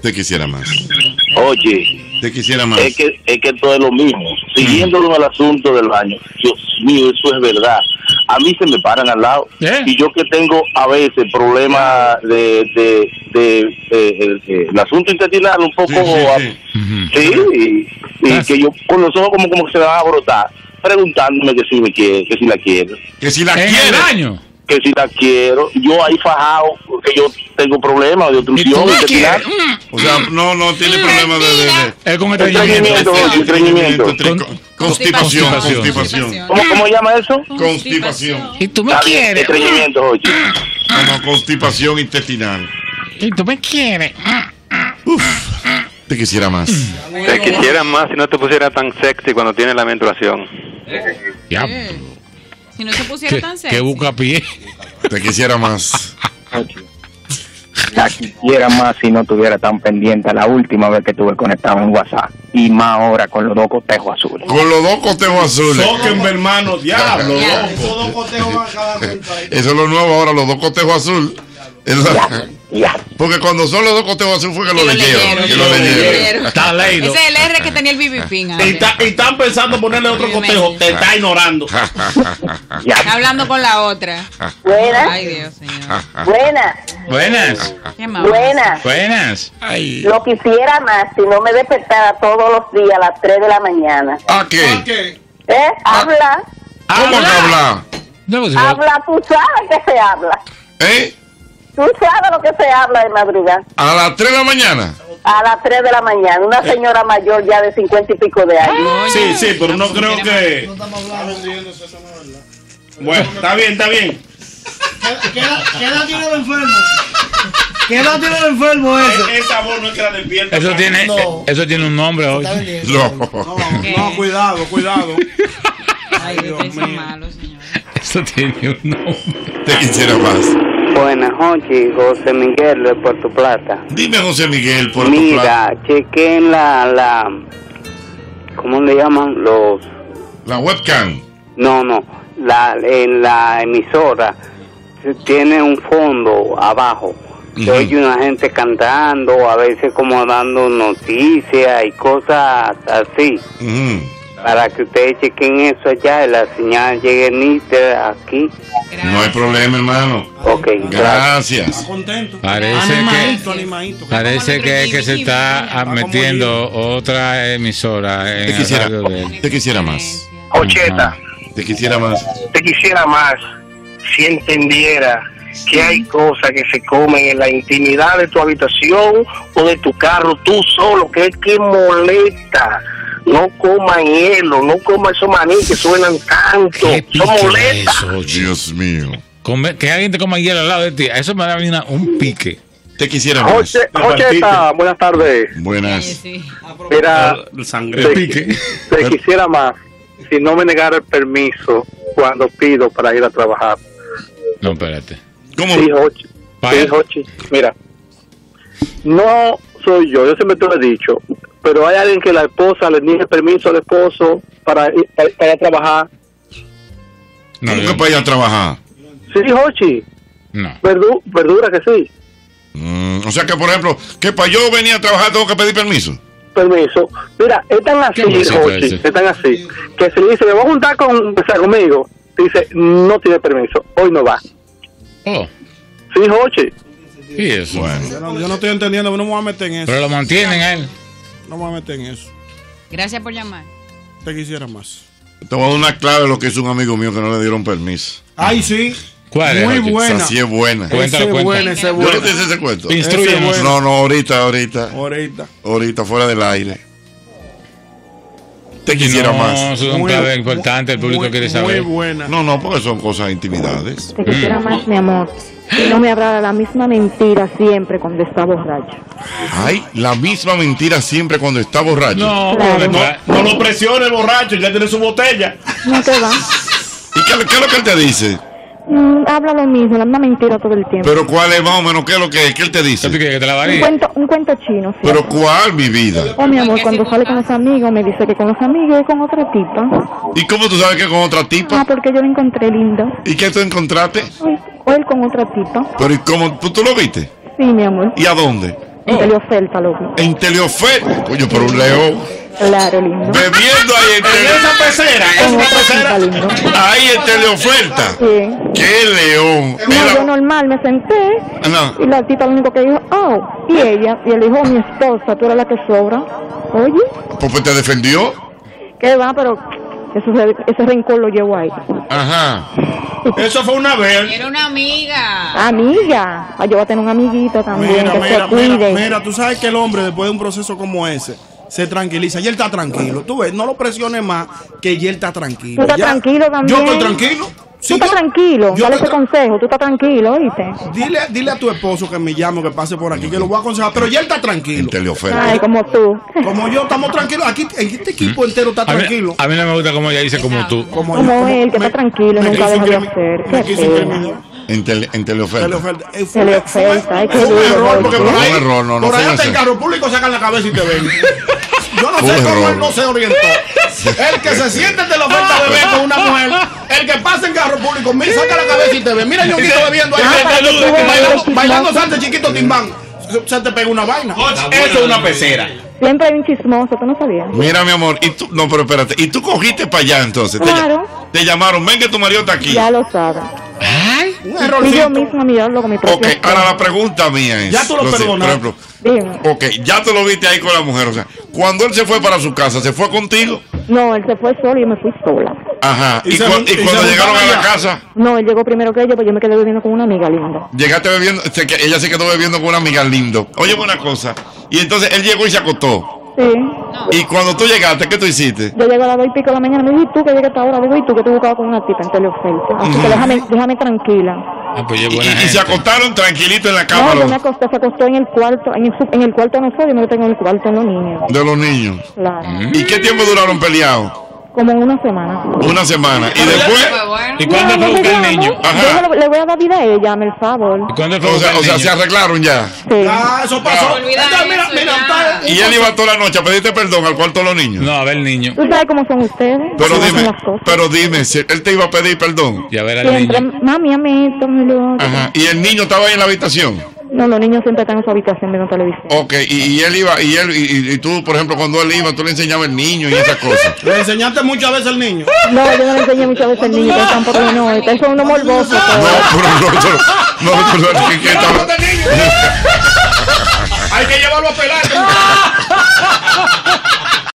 Te quisiera más. Oye, Te quisiera más. es que, es que todo es lo mismo. Siguiendo con el asunto del baño, Dios mío, eso es verdad. A mí se me paran al lado. ¿Eh? Y yo que tengo a veces problemas de, de, de, de- de- de- el asunto intestinal un poco... Sí, sí, sí. Sí, y, y que yo con los ojos como, como que se me van a brotar, preguntándome que si me quiere, que si la quiero, Que si la En el baño. que si la quiero. Yo ahí fajado, porque yo tengo problemas de ¿Y tú obstrucción intestinal. O sea, no, no tiene problema de. de, de- Es con Estreñimiento, estreñimiento. estreñimiento. Tri- Con- Constipación. Constipación. Constipación. ¿Cómo, ¿Cómo llama eso? Constipación. Y tú me quieres. estreñimiento, oye. No, no, constipación intestinal. Y tú me quieres. Te quisiera más. Te quisiera más si no te pusiera tan sexy cuando tienes la menstruación. Ya. Si no se pusiera tan sexy. que busca pie. Te quisiera más. La quisiera más si no tuviera tan pendiente la última vez que estuve conectado en WhatsApp. Y más ahora con los dos cotejos azules. Con los dos cotejos azules. Tóquenme, hermano, diablo. Loco. Eso es lo nuevo ahora, los dos cotejos azul. Es la- Ya. Porque cuando son los dos cotejos azul fue que lo Que lo leyeron. Que lo leyeron. Está leído. Ese es el R que tenía el BB Pin. Y, está- y están pensando ponerle otro cotejo. Te está ignorando. Ya. Está hablando con la otra. Buenas, Ay, Dios, señor. buenas, Buenas. Buenas. Buenas. Ay. Lo quisiera más si no me despertara todos los días a las 3 de la mañana. ¿A qué? ¿Eh? Habla, ¿Cómo que habla? No, pues, habla, tú sabes que se habla. ¿Eh? Tú sabes lo que se habla de madrugada. A las 3 de la mañana. A las 3 de la mañana. Una señora mayor ya de 50 y pico de años. Sí, sí, pero no creo que. Bueno, está bien, está bien. ¿Qué edad, tiene el enfermo? ¿Qué edad tiene el enfermo ese? E- Esa voz no es que la despierta. Eso tiene, No. eso tiene un nombre hoy. No. No, cuidado, cuidado. Ay, Dios, son malos, señor. Eso tiene un nombre. Te quisiera más. Buenas noches, José Miguel de Puerto Plata. Dime, José Miguel, por tu plata. Mira, chequen la, la, ¿cómo le llaman? Los, La webcam. no, no, la, en la emisora tiene un fondo abajo. Se Ujú. oye una gente cantando, a veces como dando noticias y cosas así. Ujú. Para que ustedes chequen eso allá y la señal llegue nítida aquí. No hay problema, hermano. Ok, gracias. Gracias. Contento. Parece que, Animadito, parece que, que se está metiendo otra emisora en Te quisiera, te quisiera más. Ocheta, Te quisiera más. te quisiera más si entendiera que hay cosas que se comen en la intimidad de tu habitación o de tu carro tú solo, que es que molesta. No coman hielo, no coman esos maní que suenan tanto, ¿Qué son pique molestas. eso? Dios mío. Come- que alguien te coma hielo al lado de ti, eso me da a una- un pique. Te quisiera más. Oche- Ocheta, buenas tardes. Buenas. Sí. Mira, El sangre. Pique. te quisiera más si no me negara el permiso cuando pido para ir a trabajar. No, espérate. ¿Cómo? Sí, Jochi. Sí, Jochi. Mira, no soy yo, yo siempre te lo he dicho, pero hay alguien que la esposa le niegue permiso al esposo para ir, para, para ir a trabajar. No, ¿Cómo yo- que para ir a trabajar? Sí, Jochi, no. verdu- verdura que sí, Mm, o sea que, por ejemplo, que para yo venir a trabajar tengo que pedir permiso. permiso. Mira, están así, ¿Qué música Jochi, están así, que se le dice, me voy a juntar con, o sea, conmigo, dice, no tiene permiso, hoy no va. Oh, Sí, Jochi. y eso. Bueno. Yo no, yo no estoy entendiendo, no me voy a meter en eso. Pero lo mantienen a él. No me voy a meter en eso. Gracias por llamar. Te quisiera más. Te voy a dar una clave de lo que hizo un amigo mío que no le dieron permiso. Ay, sí. ¿Cuál es? Muy Jochi? buena. Esa sí es buena. Cuéntalo, ese bueno, ese ¿Yo no bueno. te hice ese cuento? Bueno. No, no, ahorita, ahorita. Ahorita. Ahorita, fuera del aire. Te quisiera no, más. eso es un Muy- clave importante, el público muy- quiere Muy saber. buena. No, no, porque son cosas intimidades. Te quisiera más, mi amor. Si no me hablara la misma mentira siempre cuando está borracho. Ay, la misma mentira siempre cuando está borracho. No, Claro. No, no lo presione, borracho, ya tiene su botella. No te va. ¿Y qué, qué es lo que él te dice? Mm, habla lo mismo, la misma mentira todo el tiempo. Pero cuál es más o menos, qué es lo que, qué él te ¿Tú dice? que te la un cuento, un cuento chino. Pero cuál, mi vida. Oh, mi amor, cuando sale con los amigos me dice que con los amigos y con otra tipa. ¿Y cómo tú sabes que con otra Ah, tipa? porque yo lo encontré lindo. ¿Y qué tú encontraste? O él con otra tipa. Pero ¿y cómo tú, tú lo viste? Sí, mi amor. ¿Y a dónde? En teleoferta, loco. En teleoferta. Coño, por un león. Claro, lindo. Bebiendo ahí en En esa pecera, es Con una otra pecera. lindo. Ahí en teleoferta. Sí. ¡Qué león! No, yo normal me senté No. y la tita lo único que dijo, oh, y ella, y él dijo, mi esposa, tú eres la que sobra. Oye, Pues, pues te defendió. ¿qué va? Pero eso, ese rencor lo llevo ahí. Ajá. Eso fue una vez. Era una amiga. Amiga, ah, yo voy a tener un amiguito también Mira, que mira, se cuide. mira, mira, tú sabes que el hombre después de un proceso como ese se tranquiliza y él está tranquilo. Tú ves, no lo presiones más que él está tranquilo. Tú estás Ya- tranquilo también. Yo estoy tranquilo. Tú estás tranquilo, yo dale ese consejo, tú estás tranquilo, ¿oíste? Dile, dile a tu esposo que me llame o que pase por aquí, que lo voy a aconsejar, pero ya él está tranquilo. Ay, como tú. Como yo, estamos tranquilos. Aquí, este equipo entero está A mí, tranquilo. a mí no me gusta como ella dice como tú. Como, Como él, que está tranquilo, nunca deja de hacer. Qué feo. En, tele, en teleoferta. Teleoferta. Eh, fue- Teleoferta, ay, qué fue un error, porque por ahí, Un error, no, no por fue ahí hasta el carro público sacan la cabeza y te ven. Yo no Fue sé cómo error. él no se orientó. El que se siente de la oferta de beber con una mujer, el que pasa en carro público, mira, saca la cabeza y te ve. Mira, yo bebiendo ahí, Ah, bailando, bailando salsa chiquito timbán. Se te pega una vaina. Eso es una pecera. Siempre hay un chismoso, ¿tú no sabías? Mira, mi amor, y tú, no, pero espérate, y tú cogiste para allá entonces. Te, Claro. te llamaron, ven que tu marido está aquí. Ya lo sabes. Un Y yo misma mirarlo con mi propio Ok, ahora la pregunta mía es. Ya tú lo sé, perdonaste. Por ejemplo, Dime. ok, ya tú lo viste ahí con la mujer. O sea, cuando él se fue para su casa, ¿se fue contigo? No, él se fue solo y yo me fui sola. Ajá. Y Y, se cu- jun- y y se cuando llegaron a la casa, No, él llegó primero que ella, pues yo me quedé bebiendo con una amiga linda. llegaste bebiendo, se ella se quedó bebiendo con una amiga lindo. Oye, buena cosa. Y entonces él llegó y se acostó. Sí. Y cuando tú llegaste, ¿qué tú hiciste? Yo llego a las dos y pico de la mañana, me dijo, ¿y tú que llegas a esta hora? Digo, ¿y tú que te buscabas con una tipa en teleoferta? Así que déjame, déjame tranquila. Ah, pues es Y, buena y- se acostaron tranquilito en la cama No, yo me acosté, se acostó en el cuarto, en el, su- en el cuarto de nosotros, yo me tengo en el cuarto de los niños. de los niños. Claro. ¿Y qué tiempo duraron peleados? Como en una semana. Una semana. Y después. ¿Y cuándo fue a buscar el niño? Ajá. Yo le, voy a dar vida a ella, hazme el favor. ¿Y cuándo fue o sea, o sea, se arreglaron ya. Sí. Ah, eso pasó. Mira, eso mira, está- Y él iba toda la noche a pedirte perdón al cuarto de los niños. No, a ver el niño. Tú sabes cómo son ustedes. Pero dime, las cosas. pero dime, si él te iba a pedir perdón. Y a ver al niño. mami, ame esto, me lo otro. Ajá. Y el niño estaba ahí en la habitación. No, los niños siempre están en su habitación viendo televisión. Ok, y, y él iba, y él, y, y- tú, por ejemplo, cuando él iba, tú le enseñabas el niño y esas cosas. Le enseñaste muchas veces al niño. No, yo no le enseñé muchas veces al niño, pero tampoco no. Ustedes son unos morbosos. No, todos. pero ¿qué- qué estaba- Hay que llevarlo a pelar.